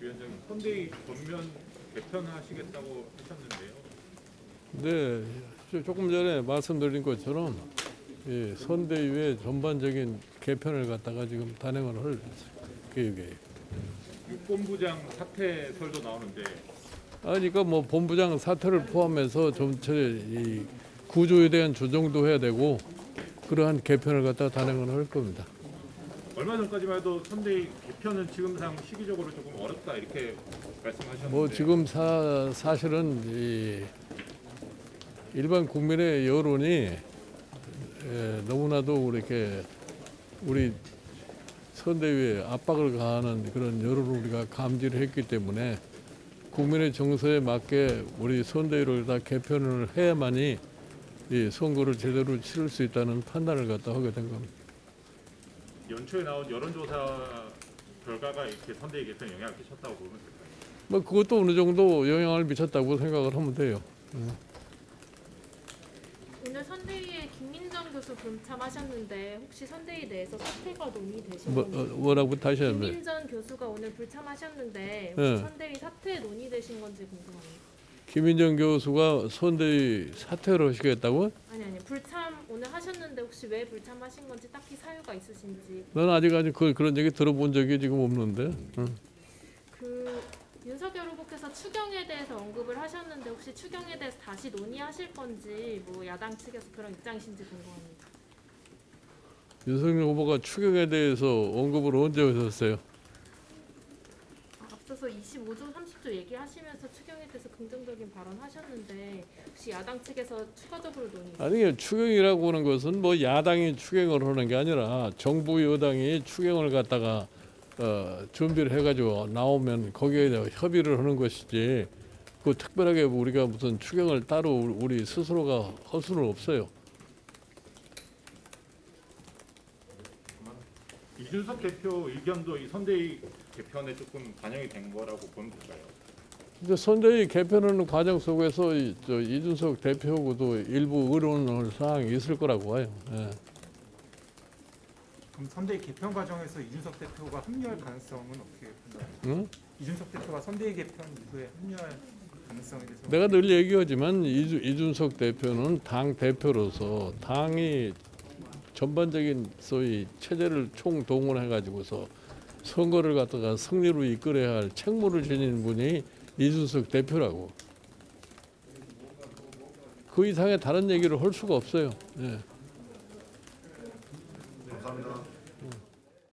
위원장님 선대위 전면 개편하시겠다고 하셨는데요. 네, 저- 조금 전에 말씀드린 것처럼 이 선대위의 전반적인 개편을 갖다가 지금 단행을 할 계획이에요. 육본부장 사퇴설도 나오는데 아니, 그러니까 뭐 본부장 사퇴를 포함해서 전체 이 구조에 대한 조정도 해야 되고 그러한 개편을 갖다가 단행을 할 겁니다. 얼마 전까지만 해도 선대위 개편은 지금상 시기적으로 조금 어렵다 이렇게 말씀하셨는데 뭐 지금 사, 사실은 이 일반 국민의 여론이 에, 너무나도 이렇게 우리 선대위에 압박을 가하는 그런 여론을 우리가 감지를 했기 때문에 국민의 정서에 맞게 우리 선대위를 다 개편을 해야만이 이 선거를 제대로 치를 수 있다는 판단을 갖다 하게 된 겁니다. 연초에 나온 여론조사 결과가 이렇게 선대위 개편에 영향을 끼쳤다고 보면 될까요? 뭐 그것도 어느 정도 영향을 미쳤다고 생각을 하면 돼요. 오늘 선대위에 김민정 교수 불참하셨는데 혹시 선대위 내에서 사퇴가 논의되신 뭐 건지 어, 뭐라고 다시 한번. 김민정 교수가 오늘 불참하셨는데 혹시 네. 선대위 사퇴 논의되신 건지 궁금합니다. 김인정 교수가 선대위 사퇴를 하시겠다고? 아니 아니 불참 오늘 하셨는데 혹시 왜 불참하신 건지 딱히 사유가 있으신지 난 아직 아직 그, 그런 얘기 들어본 적이 지금 없는데. 응. 그 윤석열 후보께서 추경에 대해서 언급을 하셨는데 혹시 추경에 대해서 다시 논의하실 건지 뭐 야당 측에서 그런 입장이신지 궁금합니다. 윤석열 후보가 추경에 대해서 언급을 언제 하셨어요? 아, 앞서서 25조 30조 얘기하시면서 추경에 대해서 긍정적인 발언하셨는데 혹시 야당 측에서 추가적으로 논의 아니 추경이라고 하는 것은 뭐 야당이 추경을 하는 게 아니라 정부 여당이 추경을 갖다가 어, 준비를 해가지고 나오면 거기에 대해 협의를 하는 것이지. 그 특별하게 우리가 무슨 추경을 따로 우리 스스로가 할 수는 없어요. 이준석 대표 의견도 이 선대위 개편에 조금 반영이 된 거라고 보면 될까요? 이제 선대위 개편하는 과정 속에서 이, 저 이준석 대표하고도 일부 의논할 사항이 있을 거라고 봐요. 예. 그럼 선대위 개편 과정에서 이준석 대표가 합류할 가능성은 어떻게 판단해요? 응? 이준석 대표가 선대위 개편 이후에 합류할 가능성에 대해서 내가 늘 얘기하지만 이주, 이준석 대표는 당 대표로서 당이 전반적인 소위 체제를 총동원해 가지고서 선거를 갖다가 승리로 이끌어야 할 책무를 지닌 분이 이준석 대표라고. 그 이상의 다른 얘기를 할 수가 없어요. 예. 감사합니다.